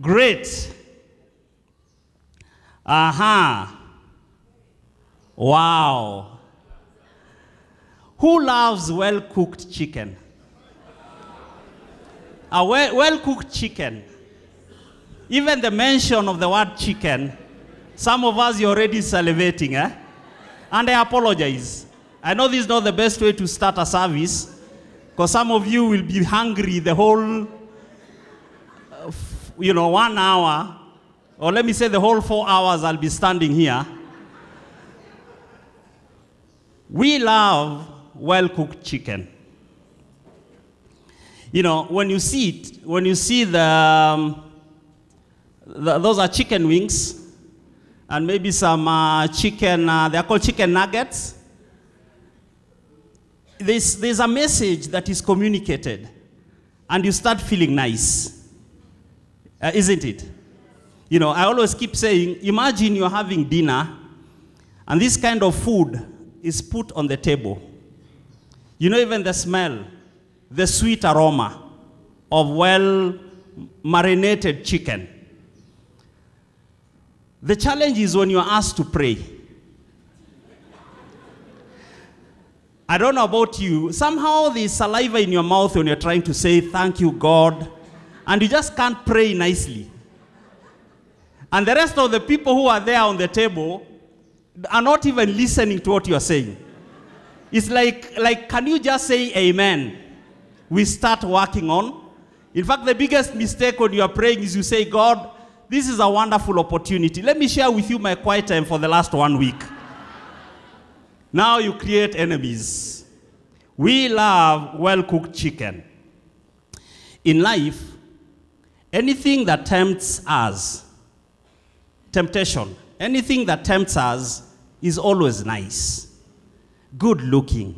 Great. Aha. Wow. Who loves well cooked chicken? A well cooked chicken. Even the mention of the word chicken, some of us are already salivating, eh? And I apologize. I know this is not the best way to start a service, because some of you will be hungry the whole, uh, you know, one hour, or let me say the whole four hours I'll be standing here. We love well cooked chicken. You know, when you see it, when you see the, um, the those are chicken wings, and maybe some uh, chicken, uh, they are called chicken nuggets. There's, there's a message that is communicated, and you start feeling nice. Uh, isn't it? You know, I always keep saying, imagine you're having dinner, and this kind of food is put on the table. You know, even the smell, the sweet aroma of well marinated chicken. The challenge is when you're asked to pray. I don't know about you. Somehow there's saliva in your mouth when you're trying to say, Thank you, God. And you just can't pray nicely. And the rest of the people who are there on the table are not even listening to what you're saying. It's like, like, can you just say amen? We start working on. In fact, the biggest mistake when you are praying is you say, God, this is a wonderful opportunity. Let me share with you my quiet time for the last one week. Now you create enemies. We love well cooked chicken. In life, anything that tempts us, temptation, anything that tempts us is always nice, good looking,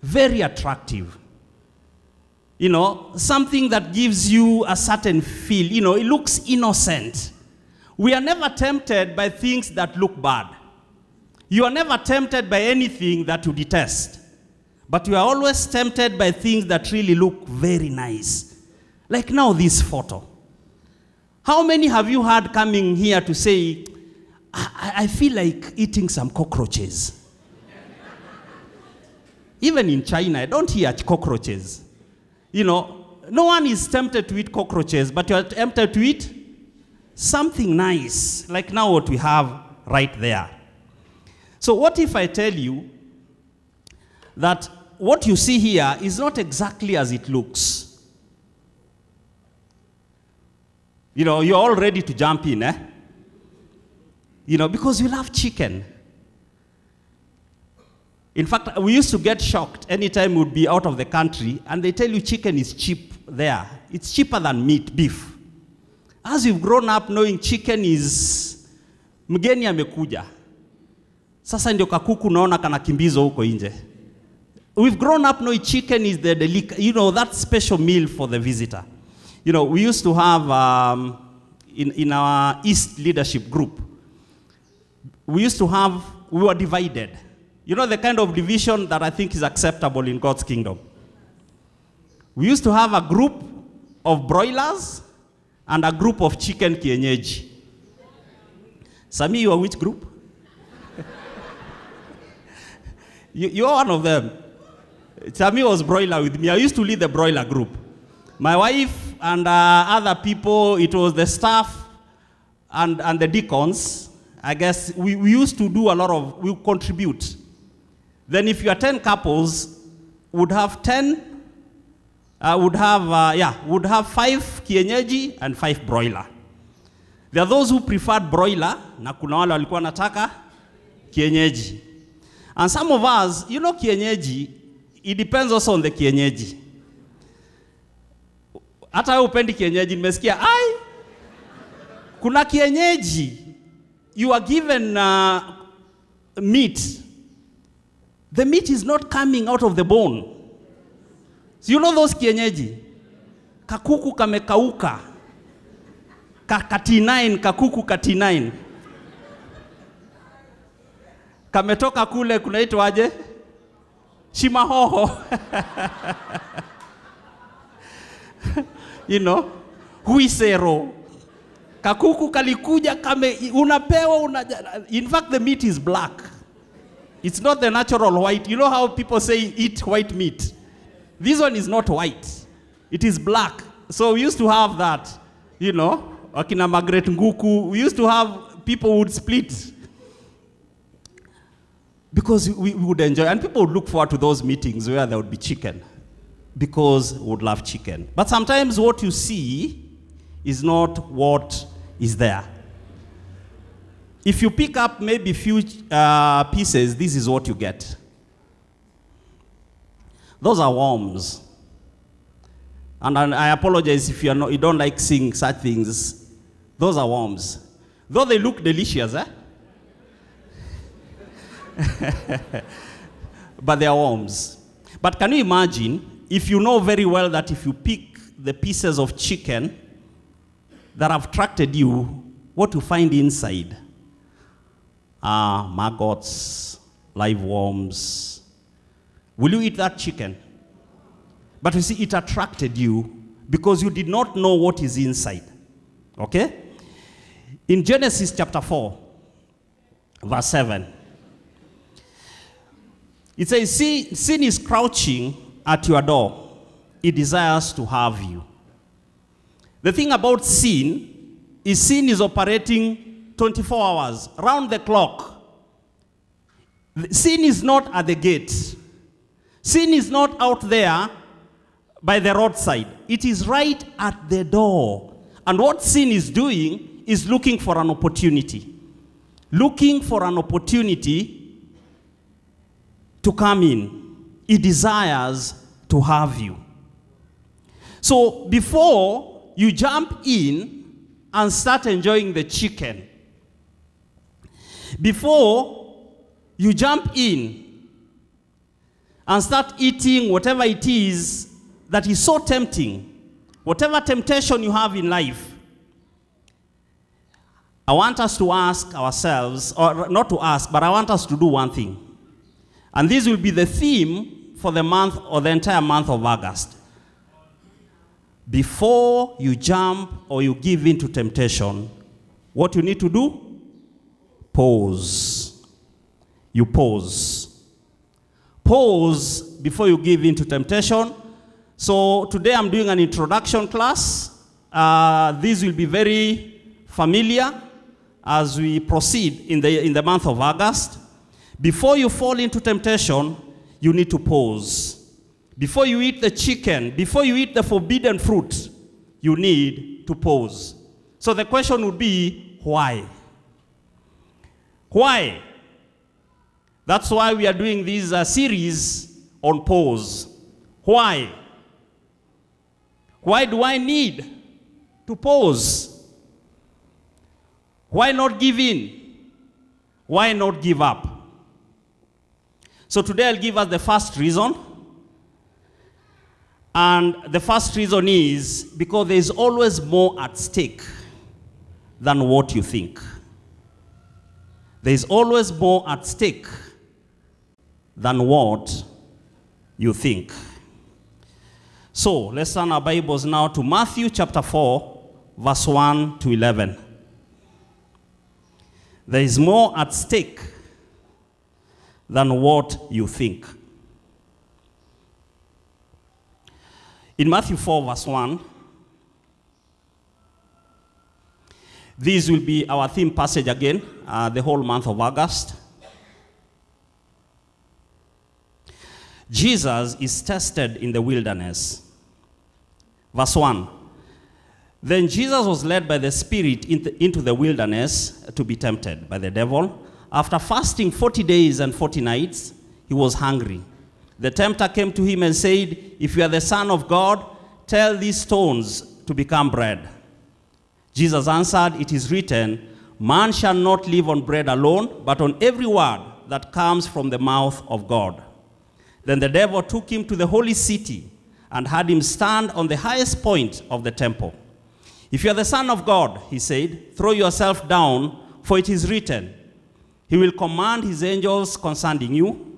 very attractive. You know, something that gives you a certain feel. You know, it looks innocent. We are never tempted by things that look bad. You are never tempted by anything that you detest. But you are always tempted by things that really look very nice. Like now, this photo. How many have you had coming here to say, I, I feel like eating some cockroaches? Even in China, I don't hear cockroaches. You know, no one is tempted to eat cockroaches, but you're tempted to eat something nice, like now what we have right there. So, what if I tell you that what you see here is not exactly as it looks? You know, you're all ready to jump in, eh? You know, because you love chicken. In fact, we used to get shocked anytime we'd be out of the country and they tell you chicken is cheap there. It's cheaper than meat, beef. As you've grown up knowing chicken is mgeni amekuja. Sasa ndio kakuku naona kanakimbizwa huko nje. We've grown up knowing chicken is the you know, that special meal for the visitor. You know, we used to have um, in, in our East leadership group, we used to have, we were divided. You know, the kind of division that I think is acceptable in God's kingdom. We used to have a group of broilers and a group of chicken kienyeji. Sami, you are which group? you, you are one of them. Sami was broiler with me. I used to lead the broiler group. My wife and uh, other people, it was the staff and, and the deacons. I guess we, we used to do a lot of, we contribute. Then if you are 10 couples, would have 10, uh, would have, uh, yeah, would have five kienyeji and five broiler. There are those who preferred broiler, na kuna wale walikuwa nataka kienyeji. And some of us, you know kienyeji, it depends also on the kienyeji. Hata wewe upendi kienyeji, nimesikia ai, kuna kienyeji, you are given uh, meat the meat is not coming out of the bone. So you know those kienyeji? Kakuku kamekauka. Ka K9, kakuku K9. Kametoka kule kunaitwaje? Shimahoho. you know, huisero. Kakuku kalikuja kame, unapewa una, in fact the meat is black. It's not the natural white. You know how people say eat white meat? This one is not white. It is black. So we used to have that, you know, Akina magret Nguku. We used to have people would split because we, we would enjoy, and people would look forward to those meetings where there would be chicken because we would love chicken. But sometimes what you see is not what is there. If you pick up maybe few uh, pieces, this is what you get. Those are worms. And I apologize if you, are not, you don't like seeing such things. Those are worms. Though they look delicious, eh? but they are worms. But can you imagine if you know very well that if you pick the pieces of chicken that have attracted you, what you find inside are maggots, live worms. Will you eat that chicken? But you see, it attracted you because you did not know what is inside. Okay? In Genesis chapter 4, verse 7, it says, Sin is crouching at your door, it desires to have you. The thing about sin is sin is operating 24 hours, round the clock. Sin is not at the gate. Sin is not out there by the roadside. It is right at the door. And what sin is doing is looking for an opportunity. Looking for an opportunity to come in. It desires to have you. So before you jump in and start enjoying the chicken, before you jump in and start eating whatever it is that is so tempting, whatever temptation you have in life, I want us to ask ourselves, or not to ask, but I want us to do one thing. And this will be the theme for the month or the entire month of August. Before you jump or you give in to temptation, what you need to do? Pause. You pause. Pause before you give in to temptation. So today I'm doing an introduction class. Uh, this will be very familiar as we proceed in the, in the month of August. Before you fall into temptation, you need to pause. Before you eat the chicken, before you eat the forbidden fruit, you need to pause. So the question would be why? Why? That's why we are doing this uh, series on pause. Why? Why do I need to pause? Why not give in? Why not give up? So today I'll give us the first reason. And the first reason is because there is always more at stake than what you think. There is always more at stake than what you think. So let's turn our Bibles now to Matthew chapter 4, verse 1 to 11. There is more at stake than what you think. In Matthew 4, verse 1, this will be our theme passage again, uh, the whole month of August. Jesus is tested in the wilderness. Verse 1 Then Jesus was led by the Spirit into into the wilderness to be tempted by the devil. After fasting 40 days and 40 nights, he was hungry. The tempter came to him and said, If you are the Son of God, tell these stones to become bread. Jesus answered, It is written, Man shall not live on bread alone, but on every word that comes from the mouth of God. Then the devil took him to the holy city and had him stand on the highest point of the temple. If you are the Son of God, he said, throw yourself down, for it is written, He will command His angels concerning you,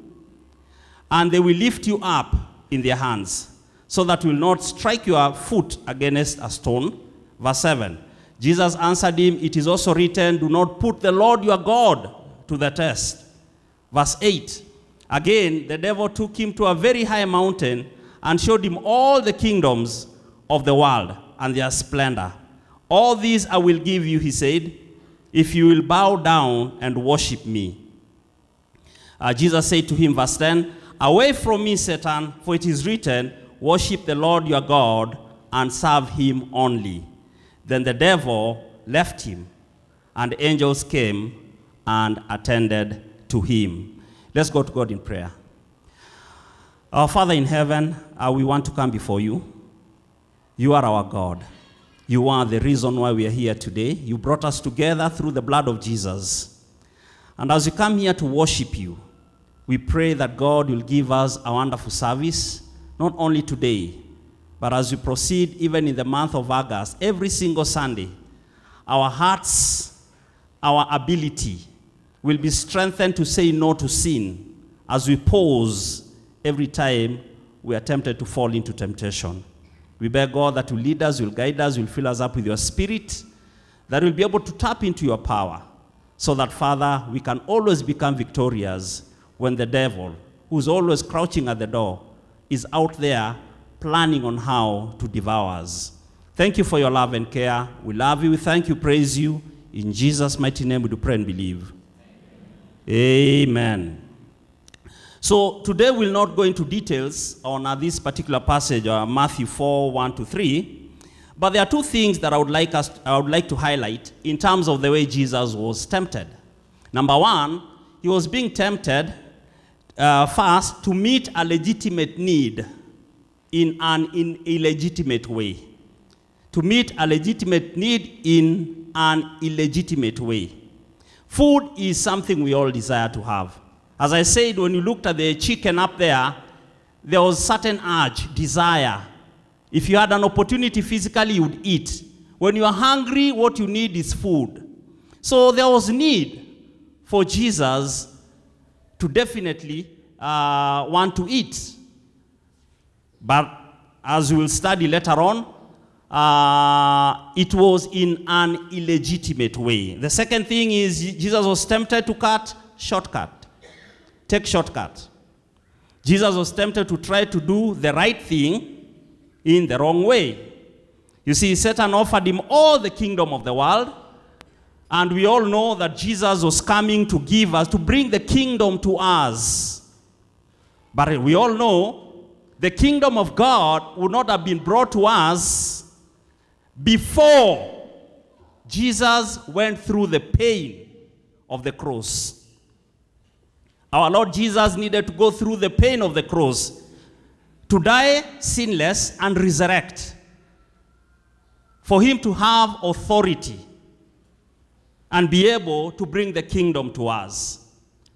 and they will lift you up in their hands, so that you will not strike your foot against a stone. Verse 7 Jesus answered him, It is also written, Do not put the Lord your God to the test. Verse 8 Again, the devil took him to a very high mountain and showed him all the kingdoms of the world and their splendor. All these I will give you, he said, if you will bow down and worship me. Uh, Jesus said to him, verse 10, Away from me, Satan, for it is written, Worship the Lord your God and serve him only. Then the devil left him, and angels came and attended to him. Let's go to God in prayer. Our Father in heaven, uh, we want to come before you. You are our God. You are the reason why we are here today. You brought us together through the blood of Jesus. And as we come here to worship you, we pray that God will give us a wonderful service, not only today, but as we proceed even in the month of August, every single Sunday, our hearts, our ability will be strengthened to say no to sin as we pause every time we are tempted to fall into temptation. We beg God that will lead us, will guide us, will fill us up with your spirit, that we'll be able to tap into your power, so that, Father, we can always become victorious when the devil, who's always crouching at the door, is out there planning on how to devour us. Thank you for your love and care. We love you. We thank you, praise you. In Jesus' mighty name, we do pray and believe. Amen. So today we'll not go into details on uh, this particular passage, uh, Matthew 4, 1 to 3. But there are two things that I would, like us, I would like to highlight in terms of the way Jesus was tempted. Number one, he was being tempted uh, first to meet a legitimate need in an in illegitimate way. To meet a legitimate need in an illegitimate way. Food is something we all desire to have. As I said, when you looked at the chicken up there, there was certain urge, desire. If you had an opportunity physically, you would eat. When you are hungry, what you need is food. So there was need for Jesus to definitely uh, want to eat. But as we will study later on, uh, it was in an illegitimate way. The second thing is Jesus was tempted to cut shortcut, take shortcut. Jesus was tempted to try to do the right thing in the wrong way. You see, Satan offered him all the kingdom of the world, and we all know that Jesus was coming to give us, to bring the kingdom to us. But we all know the kingdom of God would not have been brought to us before Jesus went through the pain of the cross. Our Lord Jesus needed to go through the pain of the cross to die sinless and resurrect. For him to have authority and be able to bring the kingdom to us.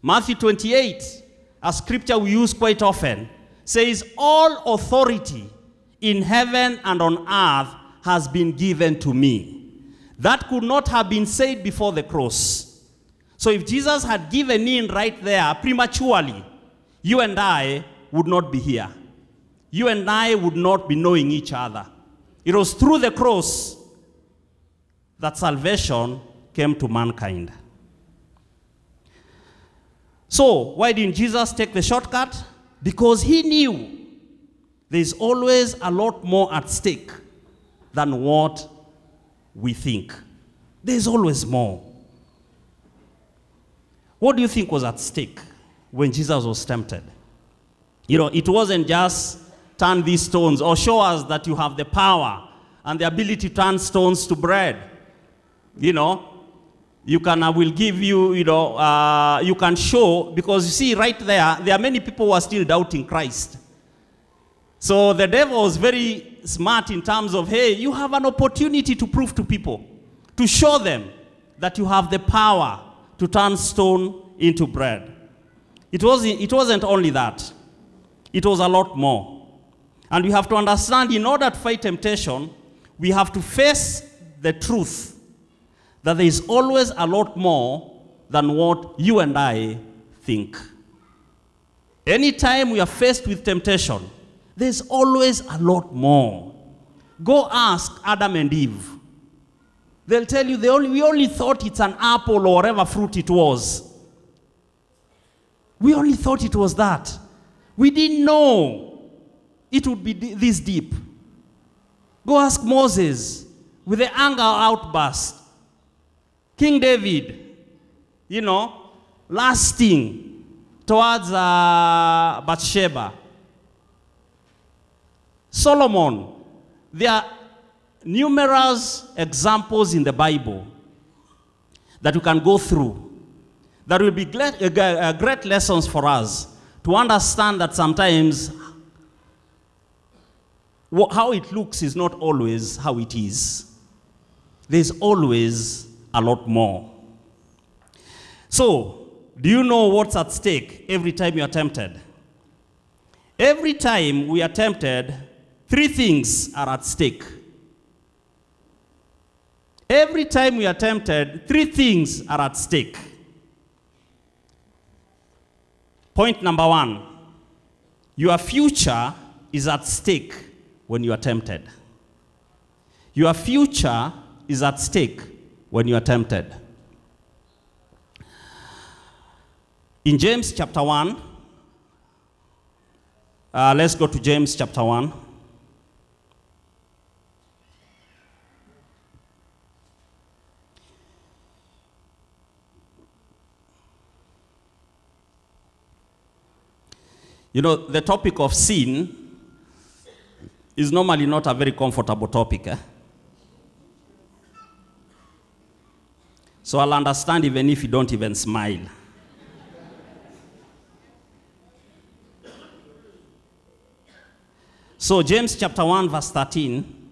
Matthew 28, a scripture we use quite often, says, All authority in heaven and on earth has been given to me. That could not have been said before the cross. So if Jesus had given in right there prematurely, you and I would not be here. You and I would not be knowing each other. It was through the cross that salvation came to mankind. So, why didn't Jesus take the shortcut? Because he knew there's always a lot more at stake than what we think. There's always more. What do you think was at stake when Jesus was tempted? You know, it wasn't just turn these stones or show us that you have the power and the ability to turn stones to bread. You know, you can, I will give you, you know, uh, you can show, because you see right there, there are many people who are still doubting Christ. So the devil was very smart in terms of, hey, you have an opportunity to prove to people, to show them that you have the power to turn stone into bread. It wasn't, it wasn't only that, it was a lot more. And we have to understand in order to fight temptation, we have to face the truth that there is always a lot more than what you and I think. Anytime we are faced with temptation, there's always a lot more. Go ask Adam and Eve. They'll tell you they only, we only thought it's an apple or whatever fruit it was. We only thought it was that. We didn't know it would be this deep. Go ask Moses with the anger outburst. King David, you know, lasting towards uh, Bathsheba. Solomon, there are numerous examples in the Bible that we can go through that will be great, uh, great lessons for us to understand that sometimes how it looks is not always how it is. There's always a lot more. So, do you know what's at stake every time you are tempted? Every time we are tempted, three things are at stake. Every time we are tempted, three things are at stake. Point number one your future is at stake when you are tempted. Your future is at stake when you are tempted. In James chapter 1, uh, let's go to James chapter 1. You know, the topic of sin is normally not a very comfortable topic. Eh? So I'll understand even if you don't even smile. So, James chapter 1, verse 13.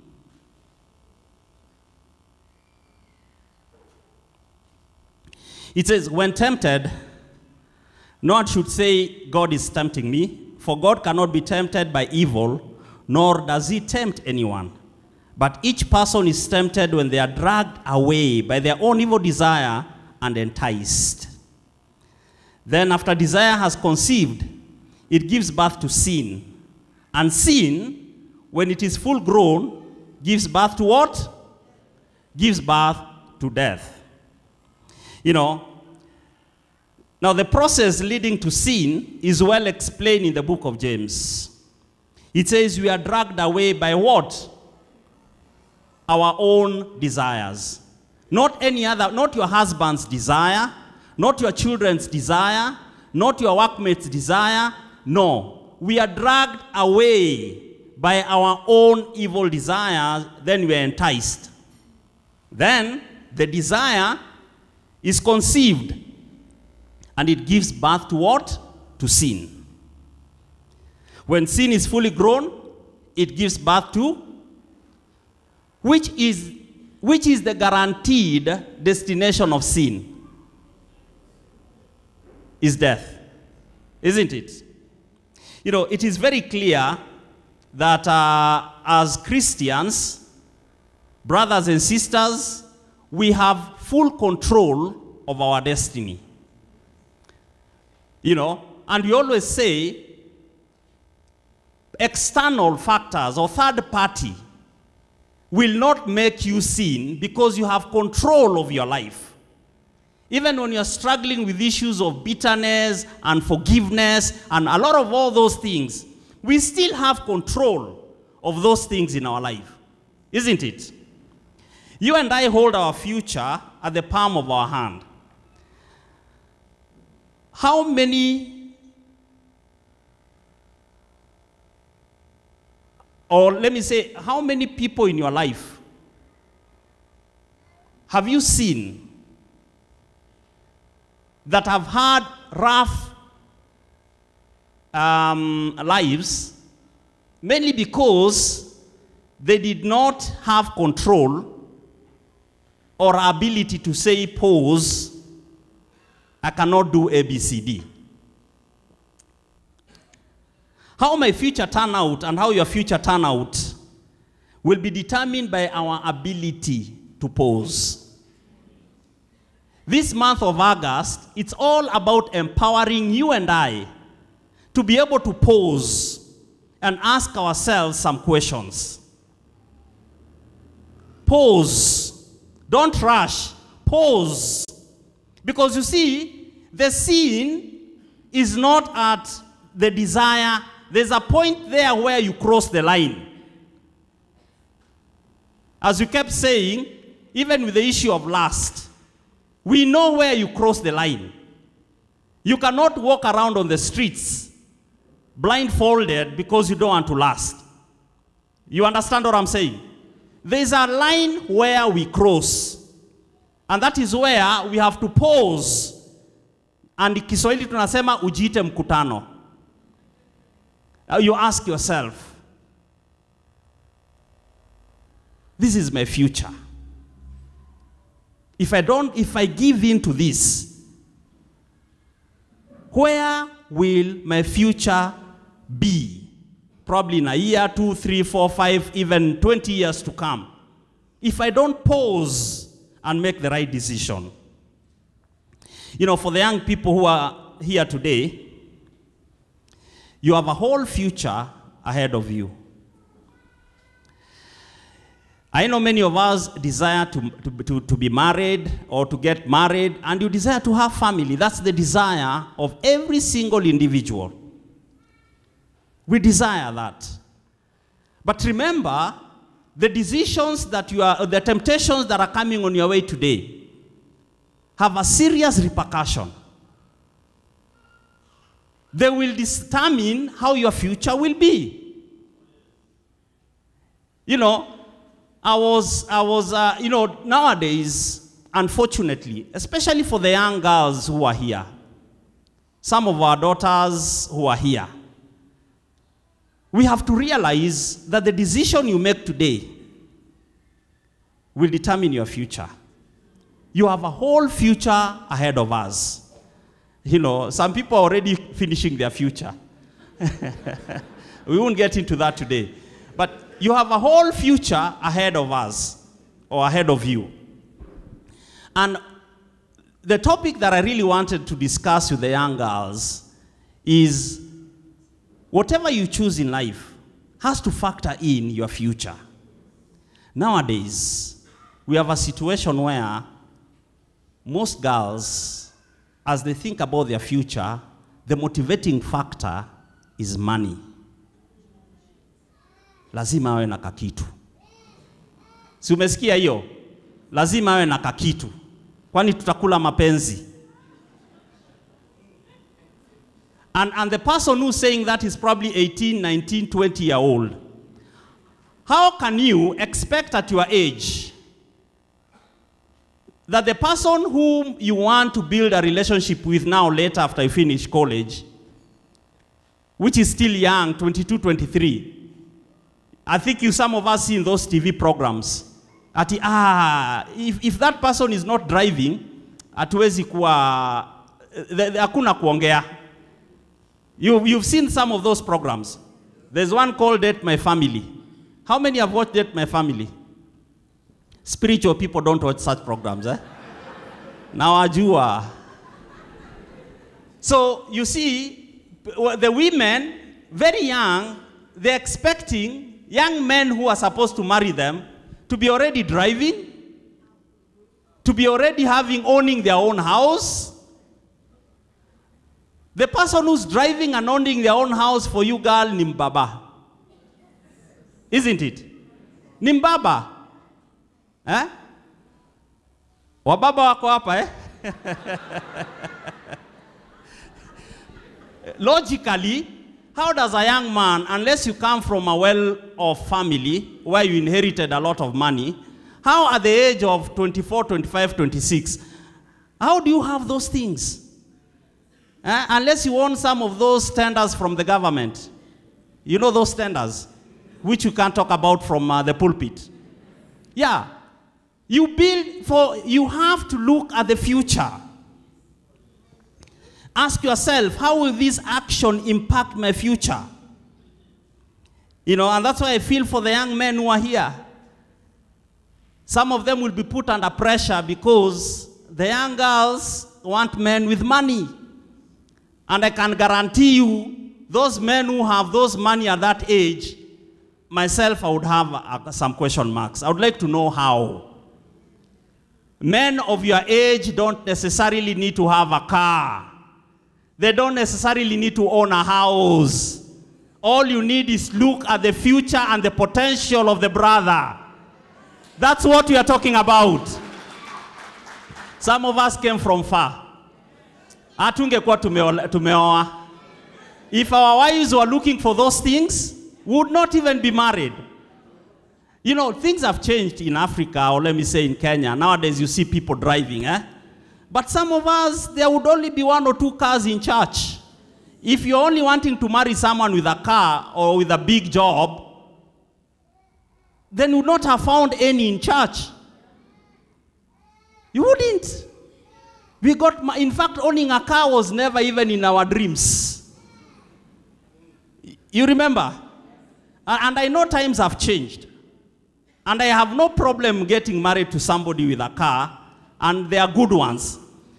It says, When tempted, no one should say, God is tempting me, for God cannot be tempted by evil, nor does he tempt anyone. But each person is tempted when they are dragged away by their own evil desire and enticed. Then, after desire has conceived, it gives birth to sin. And sin, when it is full grown, gives birth to what? Gives birth to death. You know, now, the process leading to sin is well explained in the book of James. It says we are dragged away by what? Our own desires. Not any other, not your husband's desire, not your children's desire, not your workmate's desire. No. We are dragged away by our own evil desires, then we are enticed. Then the desire is conceived and it gives birth to what? To sin. When sin is fully grown, it gives birth to which is which is the guaranteed destination of sin? Is death. Isn't it? You know, it is very clear that uh, as Christians, brothers and sisters, we have full control of our destiny. You know, and we always say external factors or third party will not make you sin because you have control of your life. Even when you're struggling with issues of bitterness and forgiveness and a lot of all those things, we still have control of those things in our life. Isn't it? You and I hold our future at the palm of our hand. How many, or let me say, how many people in your life have you seen that have had rough um, lives mainly because they did not have control or ability to say pause I cannot do ABCD. How my future turn out and how your future turn out will be determined by our ability to pause. This month of August, it's all about empowering you and I to be able to pause and ask ourselves some questions. Pause. Don't rush. Pause. Because you see, the sin is not at the desire. There's a point there where you cross the line. As you kept saying, even with the issue of lust, we know where you cross the line. You cannot walk around on the streets blindfolded because you don't want to lust. You understand what I'm saying? There's a line where we cross. And that is where we have to pause. And Kiswahili tunasema ujiite mkutano. Uh, You ask yourself, this is my future. If I don't, if I give in to this, where will my future be? Probably in a year, two, three, four, five, even 20 years to come. If I don't pause and make the right decision. You know, for the young people who are here today, you have a whole future ahead of you. I know many of us desire to, to, to, to be married or to get married, and you desire to have family. That's the desire of every single individual. We desire that. But remember, the decisions that you are, the temptations that are coming on your way today have a serious repercussion. They will determine how your future will be. You know, I was, I was, uh, you know, nowadays, unfortunately, especially for the young girls who are here, some of our daughters who are here, we have to realize that the decision you make today will determine your future. You have a whole future ahead of us. You know, some people are already finishing their future. we won't get into that today. But you have a whole future ahead of us or ahead of you. And the topic that I really wanted to discuss with the young girls is whatever you choose in life has to factor in your future. Nowadays, we have a situation where most girls, as they think about their future, the motivating factor is money. Lazima awe na kakitu. Si umesikia hiyo? Lazima awe na kakitu, kwani tutakula mapenzi. And, and the person who's saying that is probably 18, 19, 20 year old. How can you expect at your age that the person whom you want to build a relationship with now later after you finish college, which is still young, 22, 23, I think you some of us in those TV programs. Ah, if, if that person is not driving, hatuwezi kuwa, the- the- hakuna kuongea. You, you've seen some of those programs. There's one called Date My Family. How many have watched Date My Family? Spiritual people don't watch such programs, eh? Nawajua. So you see, the women, very young, they're expecting young men who are supposed to marry them to be already driving, to be already having, owning their own house. The person who's driving and owning their own house for you, girl, ni mbaba. Isn't it? Ni mbaba. Eh? Wababa wako hapa eh? Logically, how does a young man, unless you come from a well-off family where you inherited a lot of money, how at the age of 24, 25, 26, how do you have those things? Eh? Unless you own some of those tenders from the government. You know those tenders, which you can't talk about from uh, the pulpit. Yeah. You build for, you have to look at the future. Ask yourself, how will this action impact my future? You know, and that's why I feel for the young men who are here. Some of them will be put under pressure because the young girls want men with money. And I can guarantee you, those men who have those money at that age, myself, I would have uh, some question marks. I would like to know how. Men of your age don't necessarily need to have a car. They don't necessarily need to own a house. All you need is look at the future and the potential of the brother. That's what we are talking about. Some of us came from far. Hatungekuwa tumeoa- tumeoa. If our wives were looking for those things, we would not even be married. You know, things have changed in Africa, or let me say in Kenya. Nowadays, you see people driving, eh? But some of us, there would only be one or two cars in church. If you're only wanting to marry someone with a car or with a big job, then you would not have found any in church. You wouldn't. We got, in fact, owning a car was never even in our dreams. You remember? And I know times have changed. And I have no problem getting married to somebody with a car, and they are good ones.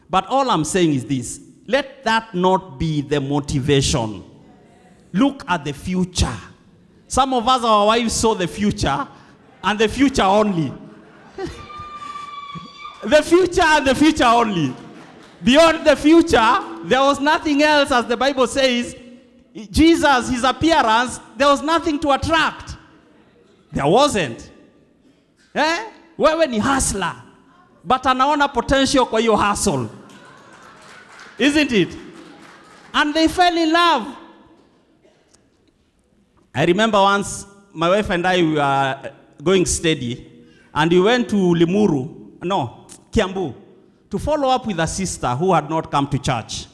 But all I'm saying is this let that not be the motivation. Look at the future. Some of us, our wives, saw the future, and the future only. the future and the future only. Beyond the future, there was nothing else, as the Bible says. Jesus, his appearance, there was nothing to attract. There wasn't. Eh? Wewe ni hustler, but anaona potential kwa hiyo hustle. Isn't it? And they fell in love. I remember once my wife and I we were going steady, and we went to Limuru, no, Kiambu, to follow up with a sister who had not come to church.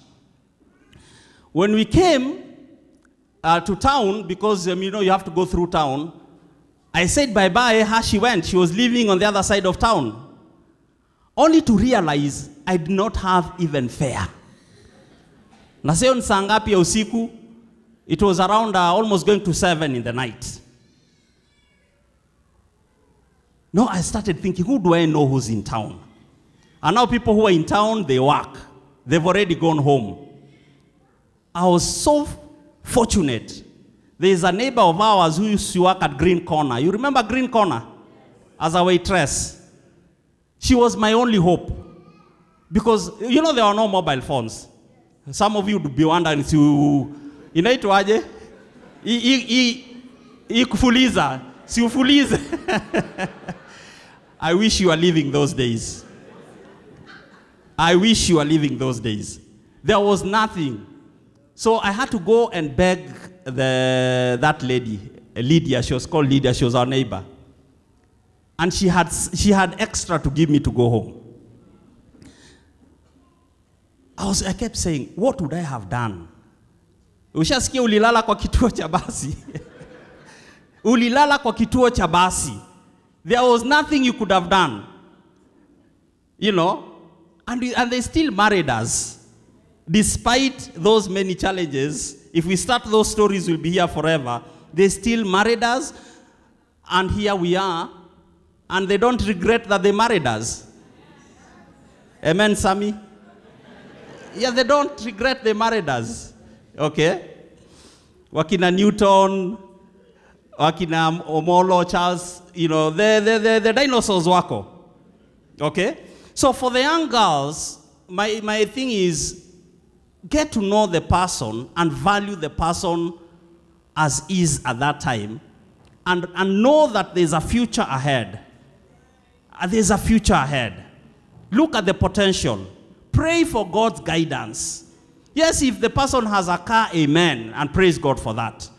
When we came uh, to town, because um, you know you have to go through town, I said bye bye. How she went? She was living on the other side of town. Only to realize I did not have even fare. Na sio usiku? It was around uh, almost going to seven in the night. No, I started thinking, who do I know who's in town? And now people who are in town, they work. They've already gone home. I was so fortunate. There is a neighbor of ours who used to work at Green Corner. You remember Green Corner? As a waitress. She was my only hope. Because, you know, there are no mobile phones. Some of you would be wondering, si inaitwaje? know it, ufulize. I wish you were living those days. I wish you were living those days. There was nothing. So I had to go and beg the, that lady, Lydia, she was called Lydia, she was our neighbor. And she had, she had extra to give me to go home. I, was, I kept saying, what would I have done? Ushasikia ulilala kwa kituo cha basi. ulilala kwa kituo cha basi. There was nothing you could have done. You know? And, we, and they still married us. Despite those many challenges, if we start those stories, we'll be here forever. They still married us, and here we are, and they don't regret that they married us. Amen, Sammy? Yeah, they don't regret they married us. Okay? Wakina Newton, Wakina Omolo, Charles, you know, the, the, the, the dinosaurs wako. Okay? So for the young girls, my, my thing is get to know the person and value the person as is at that time and, and know that there's a future ahead. Uh, There's a future ahead. Look at the potential. Pray for God's guidance. Yes, if the person has a car, amen, and praise God for that.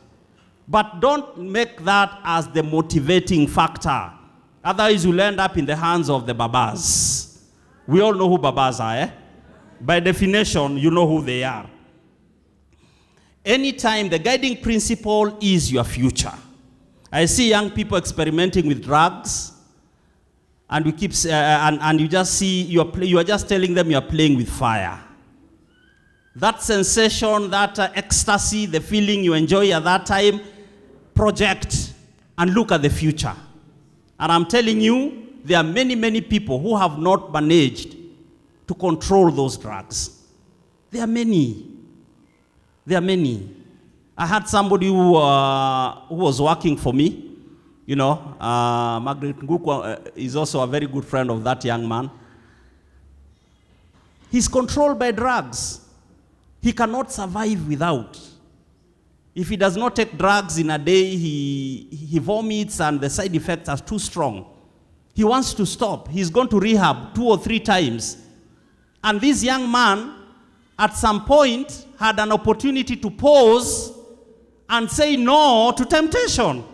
But don't make that as the motivating factor. Otherwise, you'll end up in the hands of the babas. We all know who babas are, eh? By definition, you know who they are. Anytime the guiding principle is your future. I see young people experimenting with drugs, and we keep, uh, and, and you just see, you are, you are just telling them you are playing with fire. That sensation, that uh, ecstasy, the feeling you enjoy at that time, project and look at the future. And I'm telling you, there are many, many people who have not managed to control those drugs. There are many. There are many. I had somebody who, uh, who was working for me. You know, uh, Margaret Ngukwa uh, is also a very good friend of that young man. He's controlled by drugs. He cannot survive without. If he does not take drugs in a day, he, he vomits and the side effects are too strong. He wants to stop. He's gone to rehab two or three times. And this young man, at some point, had an opportunity to pause and say no to temptation.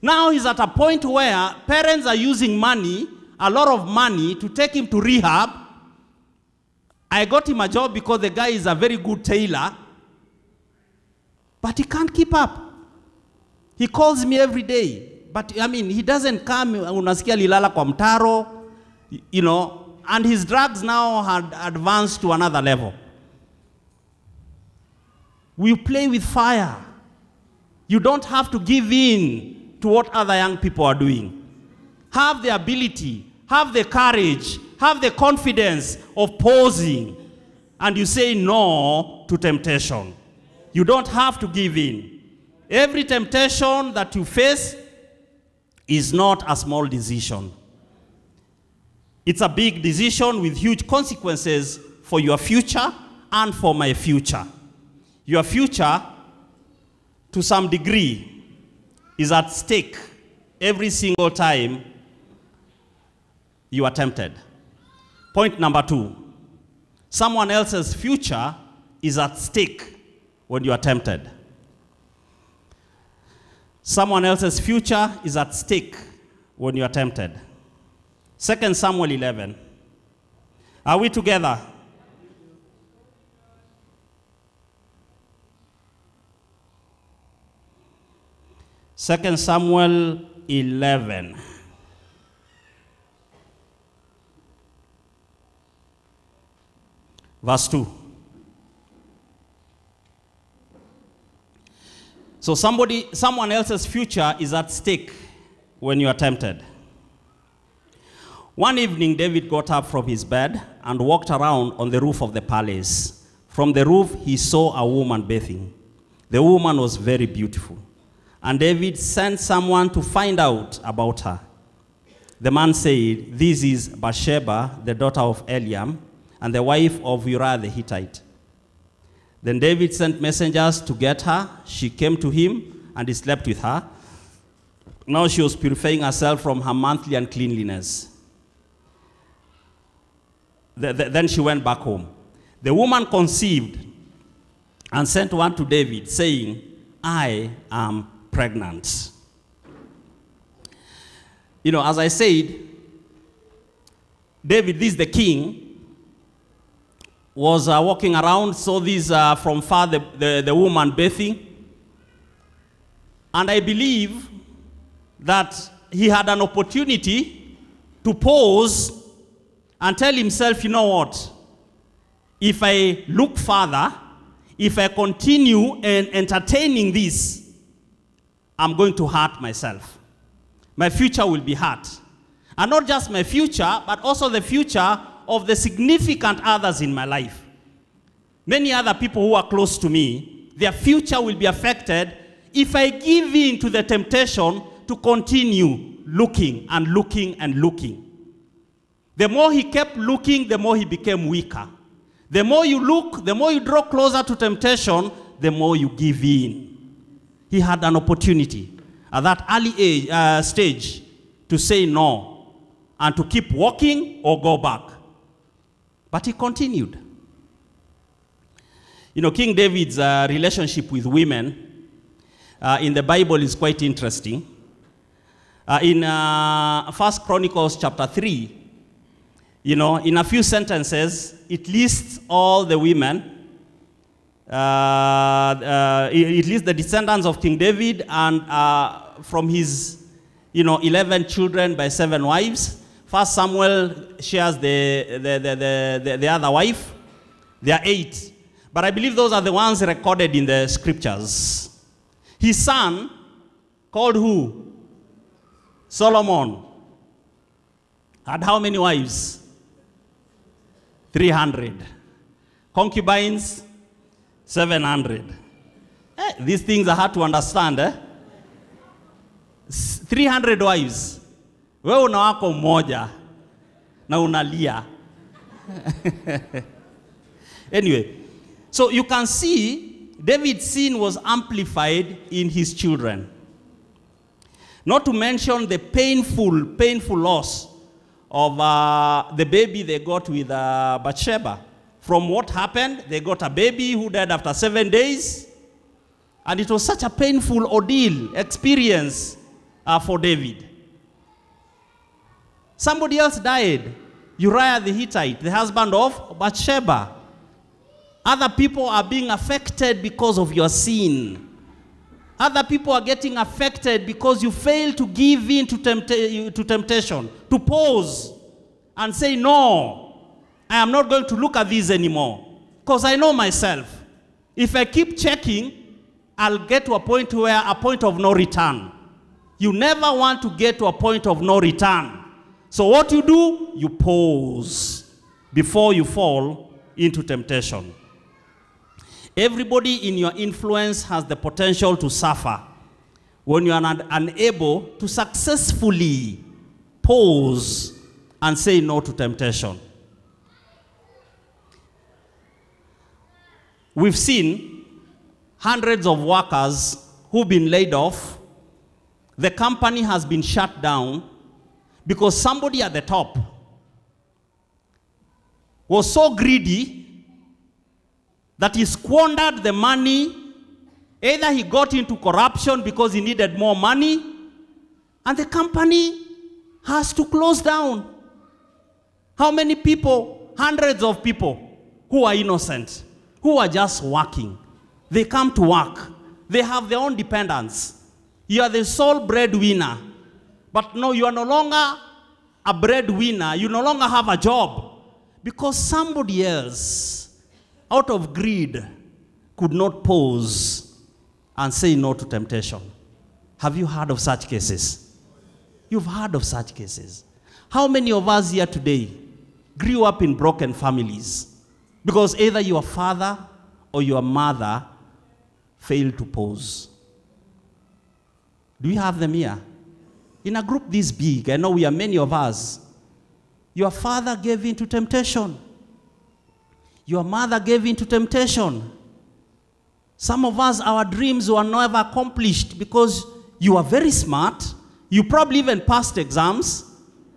Now he's at a point where parents are using money, a lot of money, to take him to rehab. I got him a job because the guy is a very good tailor, but he can't keep up. He calls me every day, but I mean, he doesn't come, unasikia lilala kwa mtaro, you know, and his drugs now had advanced to another level. We play with fire. You don't have to give in to what other young people are doing. Have the ability, have the courage, have the confidence of pausing, and you say no to temptation. You don't have to give in. Every temptation that you face is not a small decision. It's a big decision with huge consequences for your future and for my future. Your future, to some degree, is at stake every single time you are tempted. Point number two someone else's future is at stake when you are tempted. Someone else's future is at stake when you are tempted. 2 Samuel 11. Are we together? Second Samuel 11. Verse 2. So somebody, someone else's future is at stake when you are tempted. One evening, David got up from his bed and walked around on the roof of the palace. From the roof, he saw a woman bathing. The woman was very beautiful. And David sent someone to find out about her. The man said, This is Bathsheba, the daughter of Eliam, and the wife of Uriah the Hittite. Then David sent messengers to get her. She came to him, and he slept with her. Now she was purifying herself from her monthly uncleanliness. Th- th- then she went back home. The woman conceived and sent one to David, saying, I am pregnant. You know, as I said, David, this is the king, was uh, walking around, saw this uh, from far, the, the, the woman bathing. And I believe that he had an opportunity to pause and tell himself, you know what? If I look further, if I continue and entertaining this, I'm going to hurt myself. My future will be hurt. And not just my future, but also the future of the significant others in my life. Many other people who are close to me, their future will be affected if I give in to the temptation to continue looking and looking and looking. The more he kept looking, the more he became weaker. The more you look, the more you draw closer to temptation, the more you give in. He had an opportunity at that early age, uh, stage to say no and to keep walking or go back. But he continued. You know, King David's uh, relationship with women uh, in the Bible is quite interesting. Uh, in uh, First Chronicles chapter 3, you know, in a few sentences, it lists all the women. Uh, uh, it, lists the descendants of King David and from his, you know, 11 children by seven wives. First Samuel shares the, the, the, the, the, the other wife. There are eight. But I believe those are the ones recorded in the scriptures. His son, called who? Solomon, had how many wives? 300. Concubines, 700. Eh, these things are hard to understand. Eh? S- 300 wives. Wewe una wako mmoja na unalia. anyway, so you can see David's sin was amplified in his children. Not to mention the painful, painful loss of uh, the baby they got with uh, Bathsheba. From what happened, they got a baby who died after seven days. And it was such a painful ordeal, experience uh, for David. Somebody else died. Uriah the Hittite, the husband of Bathsheba. Other people are being affected because of your sin. Other people are getting affected because you fail to give in to, tempta- to temptation, to pause and say, No, I am not going to look at this anymore. Because I know myself. If I keep checking, I'll get to a point where a point of no return. You never want to get to a point of no return. So, what you do, you pause before you fall into temptation. Everybody in your influence has the potential to suffer when you are not unable to successfully pause and say no to temptation. We've seen hundreds of workers who've been laid off. The company has been shut down because somebody at the top was so greedy that he squandered the money. Either he got into corruption because he needed more money, and the company has to close down. How many people, hundreds of people, who are innocent, who are just working, they come to work, they have their own dependents. You are the sole breadwinner. But no, you are no longer a breadwinner. You no longer have a job because somebody else, out of greed, could not pause and say no to temptation. Have you heard of such cases? You've heard of such cases. How many of us here today grew up in broken families because either your father or your mother failed to pause? Do we have them here? In a group this big, I know we are many of us. Your father gave in to temptation. Your mother gave in to temptation. Some of us, our dreams were never accomplished because you are very smart. You probably even passed exams.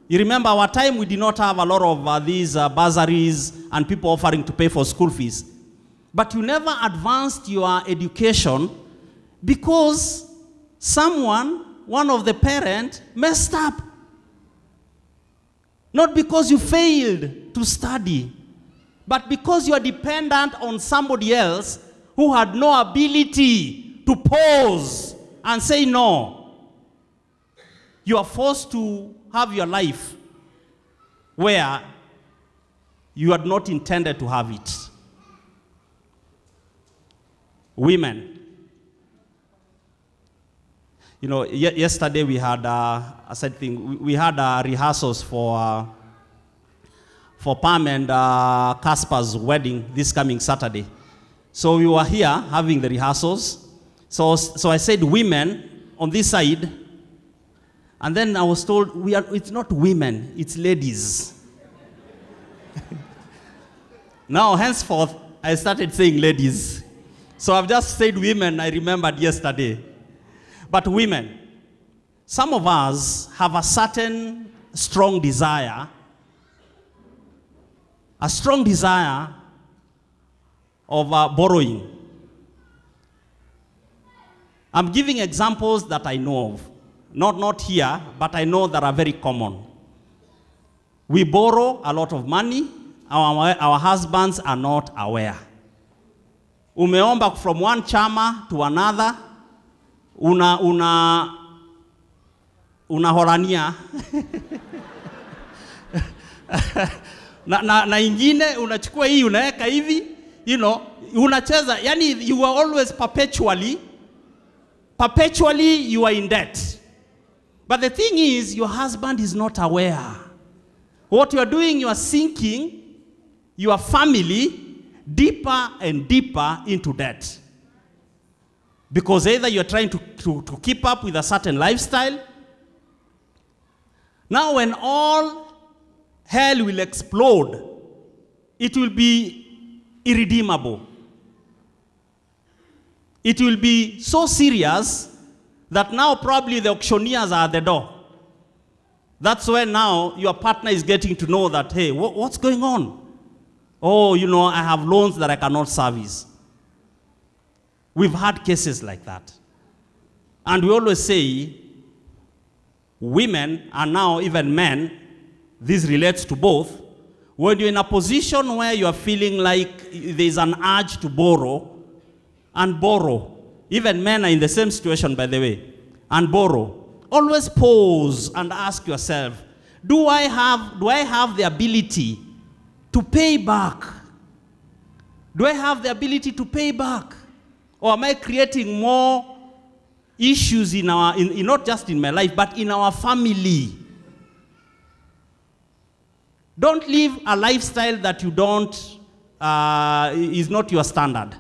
You remember our time, we did not have a lot of uh, these uh, bursaries and people offering to pay for school fees. But you never advanced your education because someone one of the parent messed up. Not because you failed to study, but because you are dependent on somebody else who had no ability to pause and say no. You are forced to have your life where you had not intended to have it. Women, you know, yesterday we had uh, a said thing. We, we had uh, rehearsals for uh, for Pam and uh, Casper's wedding this coming Saturday. So we were here having the rehearsals. So so I said women on this side, and then I was told we are. It's not women. It's ladies. now henceforth I started saying ladies. So I've just said women. I remembered yesterday. But women, some of us have a certain strong desire, a strong desire of uh, borrowing. I'm giving examples that I know of. Not, not here, but I know that are very common. We borrow a lot of money, our, our husbands are not aware. Umeomba from one chama to another, una una unahorania na, na, na ingine unachukua hii unaweka hivi you know unacheza yani you are always perpetually perpetually you are in debt. But the thing is your husband is not aware. What you are doing you are sinking your family deeper and deeper into debt because either you're trying to, to, to keep up with a certain lifestyle. Now, when all hell will explode, it will be irredeemable. It will be so serious that now probably the auctioneers are at the door. That's where now your partner is getting to know that, hey, wha- what's going on? Oh, you know, I have loans that I cannot service. We've had cases like that. And we always say, women and now even men, this relates to both. When you're in a position where you're feeling like there's an urge to borrow and borrow, even men are in the same situation, by the way, and borrow, always pause and ask yourself, do I have, do I have the ability to pay back? Do I have the ability to pay back? Or am I creating more issues in our, in, in not just in my life, but in our family? Don't live a lifestyle that you don't, uh, is not your standard.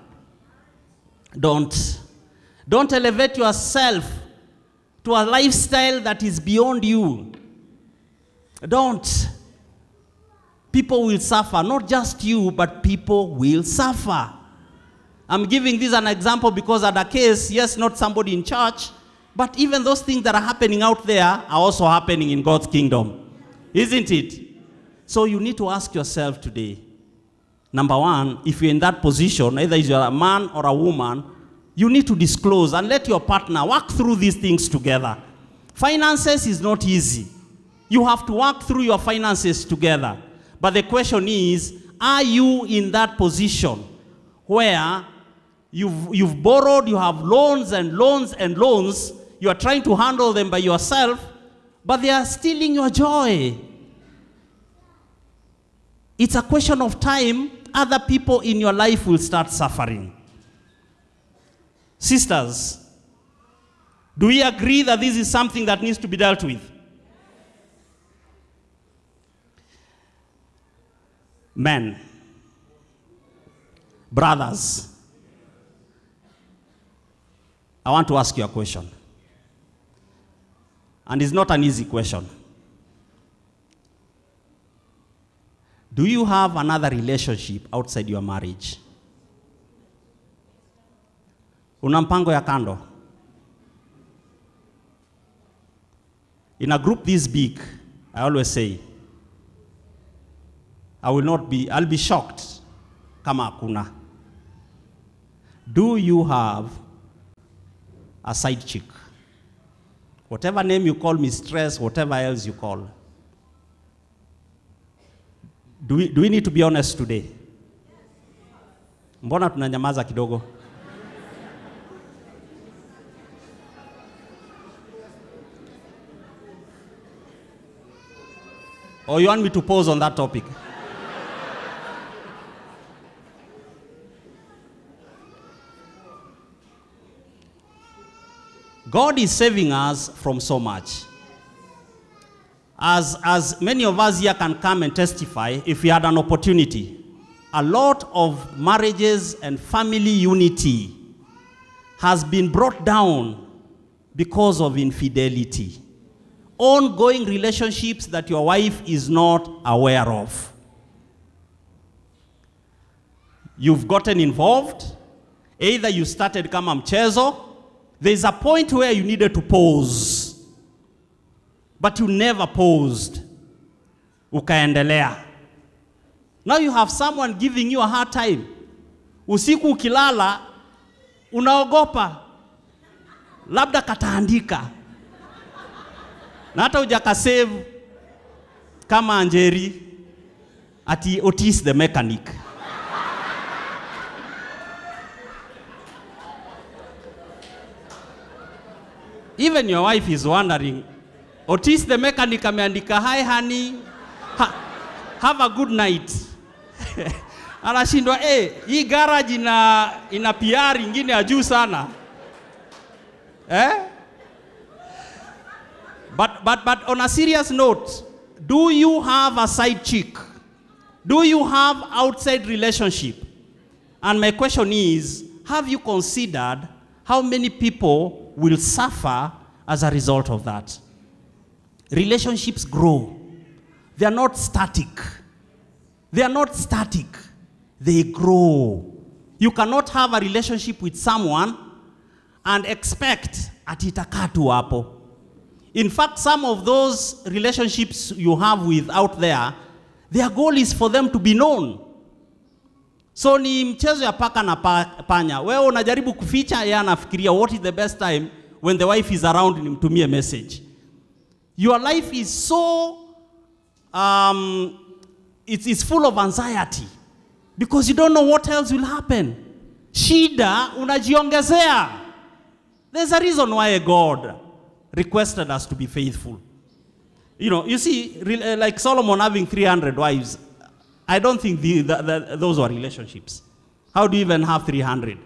Don't. Don't elevate yourself to a lifestyle that is beyond you. Don't. People will suffer, not just you, but people will suffer. I'm giving this an example because at a case, yes, not somebody in church, but even those things that are happening out there are also happening in God's kingdom. Isn't it? So you need to ask yourself today number one, if you're in that position, either you're a man or a woman, you need to disclose and let your partner work through these things together. Finances is not easy. You have to work through your finances together. But the question is, are you in that position where you've, you've borrowed, you have loans and loans and loans, you are trying to handle them by yourself, but they are stealing your joy? It's a question of time, other people in your life will start suffering. Sisters, do we agree that this is something that needs to be dealt with? Men, brothers, I want to ask you a question. And it's not an easy question. Do you have another relationship outside your marriage? Una mpango ya kando? In a group this big, I always say, I will not be, I'll be shocked kama hakuna. Do you have a side chick? Whatever name you call mistress, whatever else you call. Do we, do we need to be honest today? Mbona tunanyamaza kidogo? Or you want me to pause on that topic? God is saving us from so much. As, as many of us here can come and testify, if we had an opportunity, a lot of marriages and family unity has been brought down because of infidelity. Ongoing relationships that your wife is not aware of. You've gotten involved, either you started kama mchezo, there's a point where you needed to pause, but you never paused. Ukaendelea. Now you have someone giving you a hard time. Usiku ukilala, unaogopa, labda kataandika na hata hujakasave kama Anjeri ati Otis the mechanic. Even your wife is wondering, Otis the mechanic ameandika hi honey, ha, have a good night. Anashindwa eh, hii garage ina, ina PR ingine ya juu sana eh? But, but, but on a serious note, do you have a side chick? Do you have outside relationship? And my question is, have you considered how many people will suffer as a result of that? Relationships grow. They are not static. They are not static. they grow. You cannot have a relationship with someone and expect ati itakaa tu hapo. In fact, some of those relationships you have with out there, their goal is for them to be known. So ni mchezo ya paka na pa, panya. Wewe unajaribu kuficha, yeye anafikiria what is the best time when the wife is around nimtumie message. Your life is so um, it's, it's full of anxiety because you don't know what else will happen. Shida unajiongezea. There's a reason why God requested us to be faithful. You know, you see, like Solomon having 300 wives, I don't think the, the, the, those were relationships. How do you even have 300?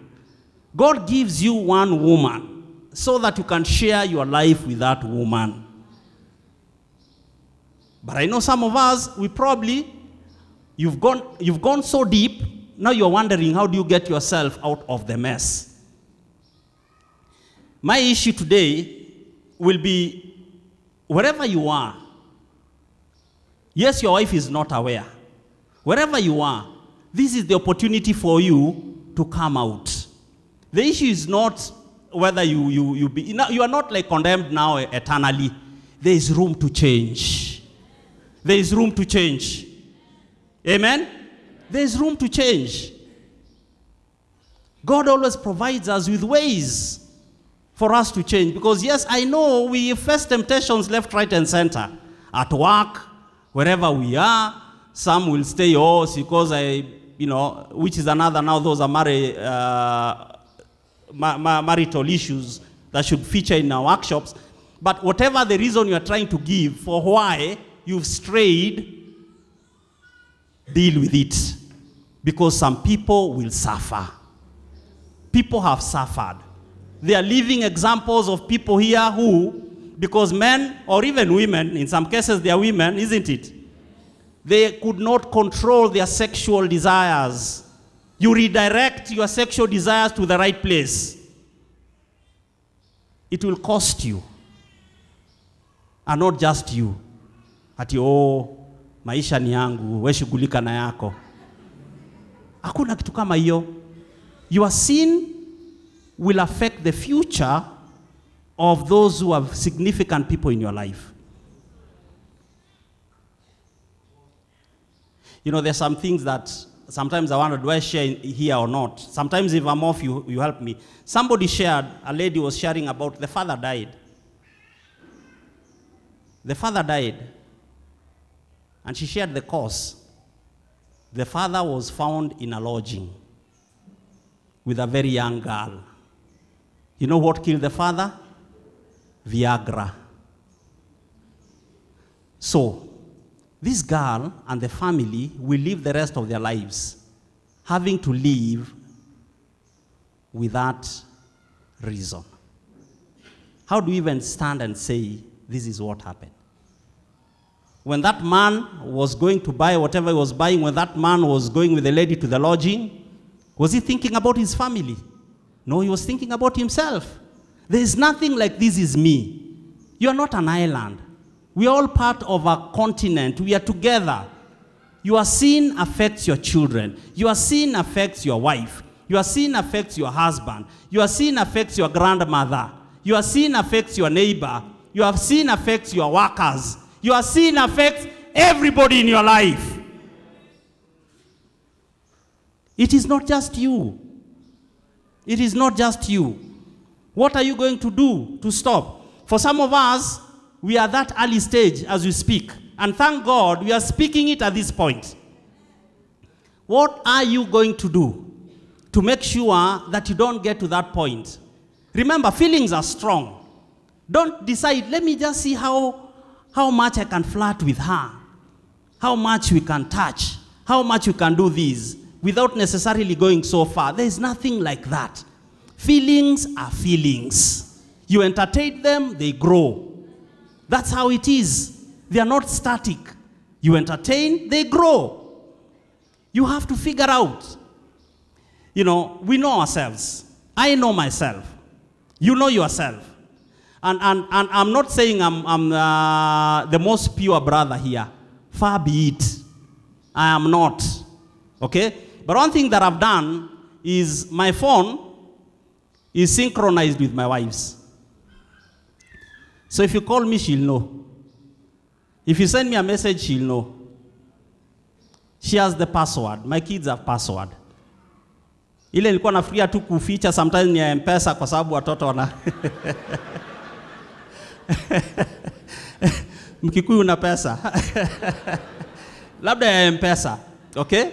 God gives you one woman so that you can share your life with that woman. But I know some of us, we probably, you've gone, you've gone so deep, now you're wondering how do you get yourself out of the mess. My issue today will be wherever you are, yes, your wife is not aware. Wherever you are, this is the opportunity for you to come out. The issue is not whether you, you, you, be, you are not like condemned now eternally. There is room to change. There is room to change. Amen? There is room to change. God always provides us with ways for us to change. Because, yes, I know we face temptations left, right, and center. At work, wherever we are, some will stay, oh, because I, you know, which is another now, those are married, uh, ma- ma- marital issues that should feature in our workshops. But whatever the reason you are trying to give for why you've strayed, deal with it. Because some people will suffer. People have suffered. They are living examples of people here who, because men or even women, in some cases they are women, isn't it? They could not control their sexual desires. You redirect your sexual desires to the right place. It will cost you. And not just you. Ati oh, maisha ni yangu, we shughulika na yako. Hakuna kitu kama hiyo. Your sin will affect the future of those who are significant people in your life. You know, there's some things that sometimes I wonder, do I share here or not? Sometimes if I'm off, you, you help me. Somebody shared, a lady was sharing about the father died. The father died. And she shared the cause. The father was found in a lodging with a very young girl. You know what killed the father? Viagra. So, this girl and the family will live the rest of their lives having to live with that reason. How do you even stand and say, this is what happened? When that man was going to buy whatever he was buying, when that man was going with the lady to the lodging, was he thinking about his family? No, he was thinking about himself. There is nothing like this is me. You are not an island. We are all part of a continent. We are together. Your sin affects your children. Your sin affects your wife. Your sin affects your husband. Your sin affects your grandmother. Your sin affects your neighbor. Your sin affects your workers. Your sin affects everybody in your life. It is not just you. It is not just you. What are you going to do to stop? For some of us, we are at that early stage as we speak. And thank God we are speaking it at this point. What are you going to do to make sure that you don't get to that point? Remember, feelings are strong. Don't decide, let me just see how, how much I can flirt with her, how much we can touch, how much we can do this without necessarily going so far. There is nothing like that. Feelings are feelings. You entertain them, they grow. That's how it is. They are not static. You entertain, they grow. You have to figure out. You know, we know ourselves. I know myself. You know yourself. And, and, and I'm not saying I'm, I'm uh, the most pure brother here. Far be it. I am not. Okay? But one thing that I've done is my phone is synchronized with my wife's. So if you call me, she'll know. If you send me a message, she'll know. She has the password. My kids have password. Ile nilikuwa nafikiria tu kuficha sometimes ni mpesa kwa sababu watoto wana Mkikuyu una pesa. Labda ya mpesa. Okay?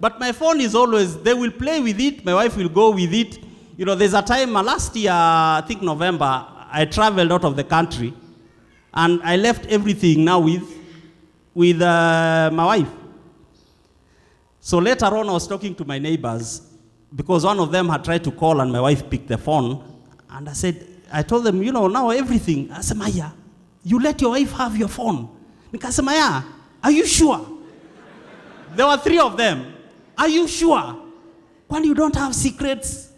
But my phone is always, they will play with it, my wife will go with it. You know, there's a time last year, I think November, I traveled out of the country and I left everything now with, with uh, my wife. So later on, I was talking to my neighbors because one of them had tried to call and my wife picked the phone. And I said, I told them, you know, now everything. I said, Maya, you let your wife have your phone. Nikasema, yeah, are you sure? There were three of them. Are you sure? When you don't have secrets?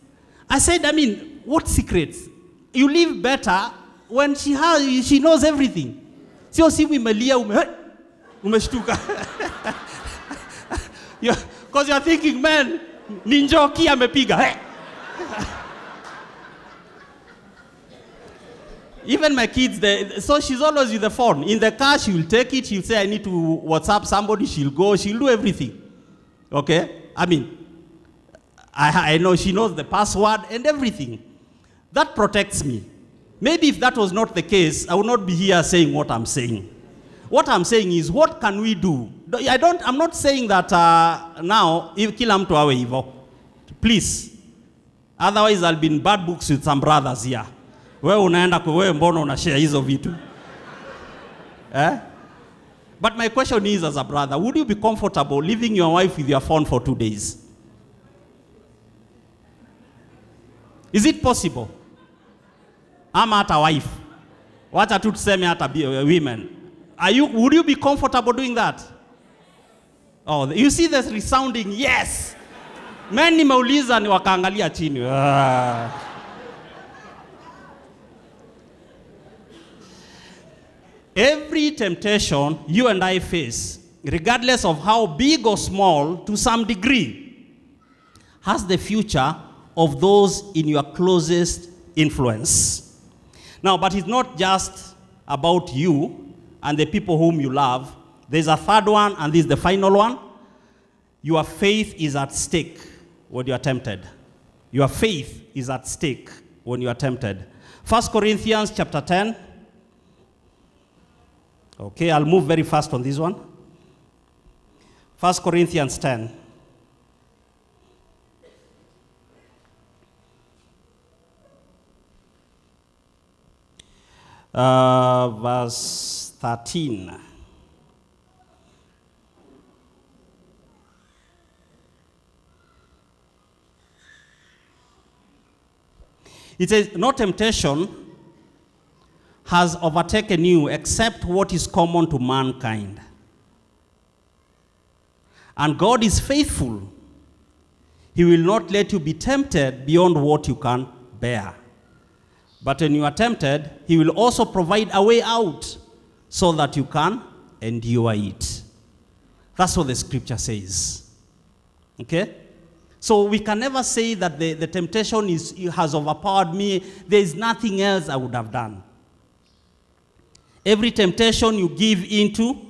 I said, I mean, what secrets? You live better when she has, she knows everything. Sio simu imelia ume, umeshtuka. Because you're thinking, man, ni njoki amepiga. Even my kids, they, so she's always with the phone. In the car, she will take it. She'll say, I need to WhatsApp somebody. She'll go. She'll do everything. Okay? I mean, I, I know she knows the password and everything. That protects me. Maybe if that was not the case, I would not be here saying what I'm saying. What I'm saying is, what can we do? I don't, I'm not saying that uh, now, kila mtu. Please. Otherwise, I'll be in bad books with some brothers here. Wewe unaenda kwa wewe unashare hizo vitu? Eh? But my question is as a brother, would you be comfortable leaving your wife with your phone for two days? Is it possible? Ama hata wife. Wacha tu tuseme hata women. Are you, would you be comfortable doing that? Oh, you see this resounding yes. Men nimeuliza ni wakaangalia chini. Ah. Every temptation you and I face, regardless of how big or small, to some degree, has the future of those in your closest influence. Now, but it's not just about you and the people whom you love. There's a third one, and this is the final one. Your faith is at stake when you are tempted. Your faith is at stake when you are tempted. 1 Corinthians chapter 10. Okay, I'll move very fast on this one. 1 Corinthians 10. Uh, verse 13. It says, No temptation has overtaken you except what is common to mankind. And God is faithful. He will not let you be tempted beyond what you can bear. But when you are tempted, He will also provide a way out so that you can endure it. That's what the scripture says. Okay? So we can never say that the, the temptation is, has overpowered me. There is nothing else I would have done. Every temptation you give into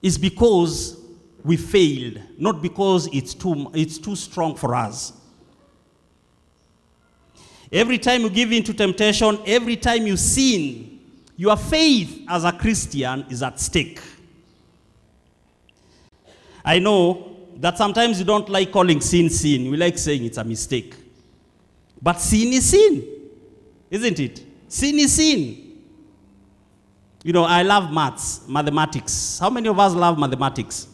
is because we failed, not because it's too, it's too strong for us. Every time you give in to temptation, every time you sin, your faith as a Christian is at stake. I know that sometimes you don't like calling sin sin. We like saying it's a mistake. But sin is sin, isn't it? Sin is sin. You know, I love maths, mathematics. How many of us love mathematics?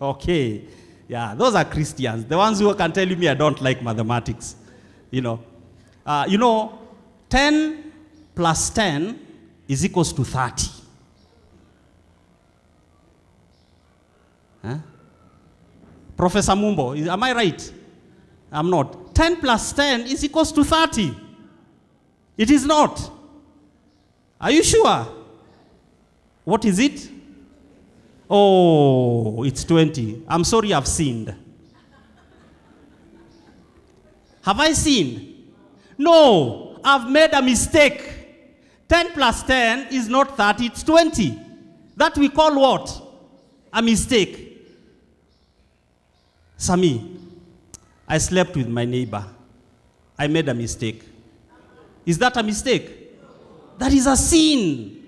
Okay. Yeah, those are Christians. The ones who can tell me I don't like mathematics. You know, uh, you know, 10 plus 10 is equals to 30. Huh? Professor Mumbo, am I right? I'm not. 10 plus 10 is equals to 30. It is not. Are you sure? What is it? Oh, it's 20. I'm sorry I've sinned. Have I sinned? No, I've made a mistake. 10 plus 10 is not 30, it's 20. That we call what? A mistake. Sami, I slept with my neighbor. I made a mistake. Is that a mistake? That is a sin.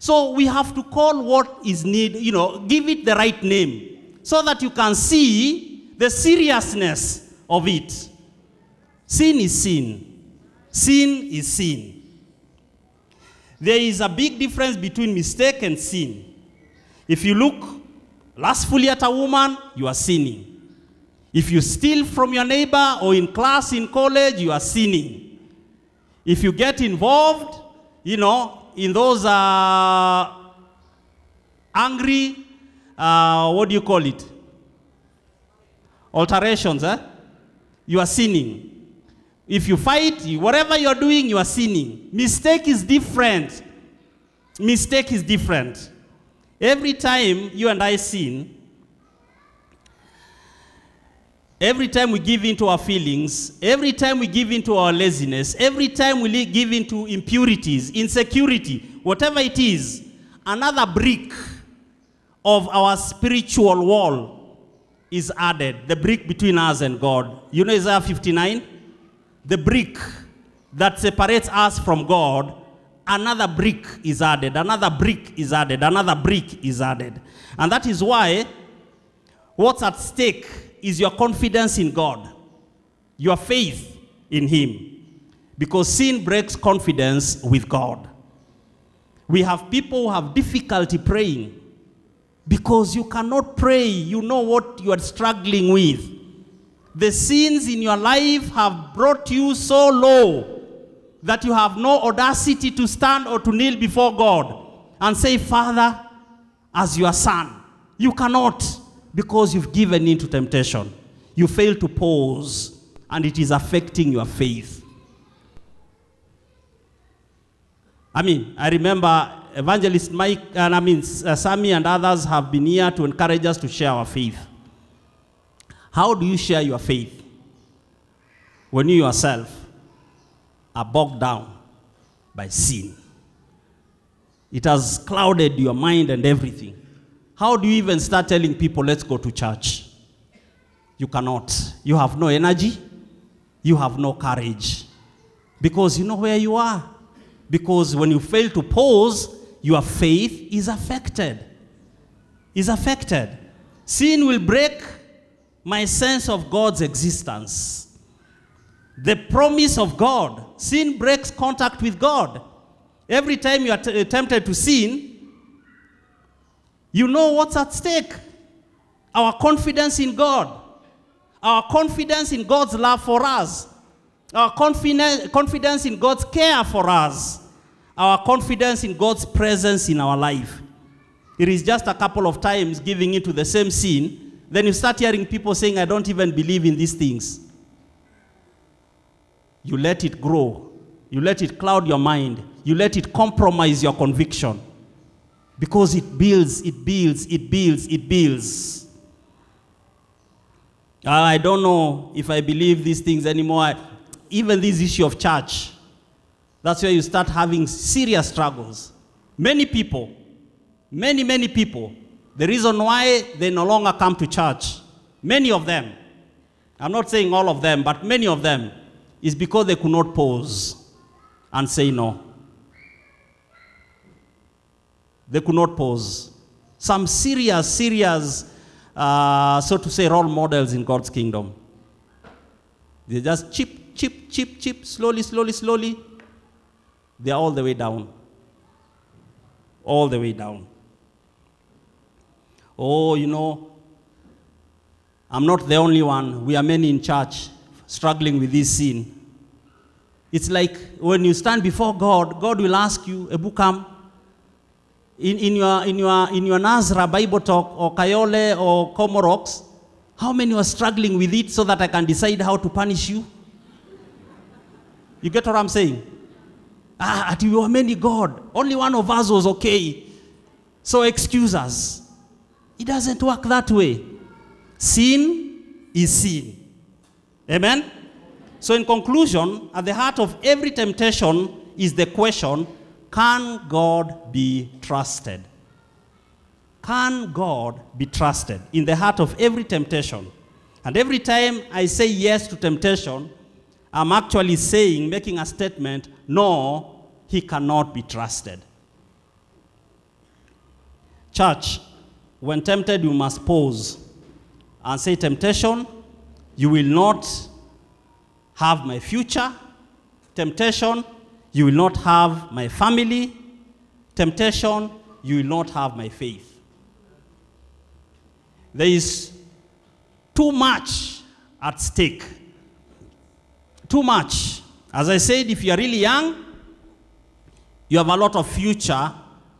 So we have to call what is need, you know, give it the right name so that you can see the seriousness of it. Sin is sin. Sin is sin. There is a big difference between mistake and sin. If you look lustfully at a woman, you are sinning. If you steal from your neighbor or in class in college, you are sinning. If you get involved, you know, in those uh, angry, uh, what do you call it? Alterations, eh? You are sinning. If you fight, whatever you're doing, you are sinning. Mistake is different. Mistake is different. Every time you and I sin, every time we give in to our feelings, every time we give in to our laziness, every time we give in to impurities, insecurity, whatever it is, another brick of our spiritual wall is added, the brick between us and God. You know Isaiah 59? The brick that separates us from God, another brick is added, another brick is added, another brick is added. And that is why what's at stake is your confidence in God, your faith in Him. Because sin breaks confidence with God. We have people who have difficulty praying because you cannot pray. You know what you are struggling with. The sins in your life have brought you so low that you have no audacity to stand or to kneel before God and say, Father, as your son. You cannot because you've given in to temptation. You fail to pause and it is affecting your faith. I mean, I remember Evangelist Mike, and I mean, uh, Sammy and others have been here to encourage us to share our faith. How do you share your faith? When you yourself are bogged down by sin. It has clouded your mind and everything. How do you even start telling people, let's go to church? You cannot. You have no energy. You have no courage. Because you know where you are. Because when you fail to pause, your faith is affected. Is affected. Sin will break my sense of God's existence. The promise of God. Sin breaks contact with God. Every time you are uh, tempted to sin, you know what's at stake. Our confidence in God. Our confidence in God's love for us. Our confidence, confidence in God's care for us. Our confidence in God's presence in our life. It is just a couple of times giving into the same sin, then you start hearing people saying, I don't even believe in these things. You let it grow. You let it cloud your mind. You let it compromise your conviction. Because it builds, it builds, it builds, it builds. Ah, I don't know if I believe these things anymore. Even this issue of church, that's where you start having serious struggles. Many people, many, many people, the reason why they no longer come to church, many of them, I'm not saying all of them, but many of them, is because they could not pause and say no. They could not pause. Some serious, serious, uh, so to say, role models in God's kingdom. They just chip, chip, chip, chip, slowly, slowly, slowly. They are all the way down. All the way down. Oh, you know, I'm not the only one. We are many in church struggling with this sin. It's like when you stand before God, God will ask you, Ebu come. In, in, your, in, your, in your Nazra Bible talk or Kayole or Komarocks, how many are struggling with it so that I can decide how to punish you? You get what I'm saying? Ah, at you are many God. Only one of us was okay. So excuse us. It doesn't work that way. Sin is sin. Amen? So, in conclusion, at the heart of every temptation is the question can God be trusted? Can God be trusted in the heart of every temptation? And every time I say yes to temptation, I'm actually saying, making a statement, no, he cannot be trusted. Church, when tempted, you must pause and say, Temptation, you will not have my future. Temptation, you will not have my family. Temptation, you will not have my faith. There is too much at stake. Too much. As I said, if you are really young, you have a lot of future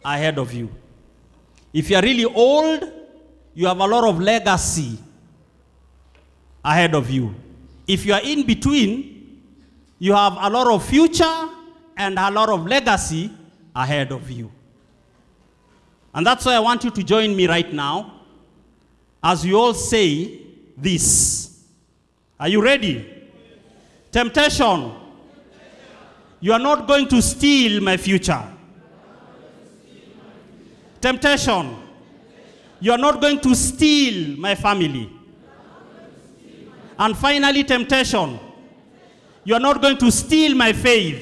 ahead of you. If you are really old, you have a lot of legacy ahead of you. If you are in between, you have a lot of future and a lot of legacy ahead of you. And that's why I want you to join me right now as you all say this. Are you ready? Temptation. You are not going to steal my future. Temptation. You are not going to steal my family. And finally, temptation. You are not going to steal my faith.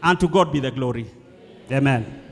And to God be the glory. Amen.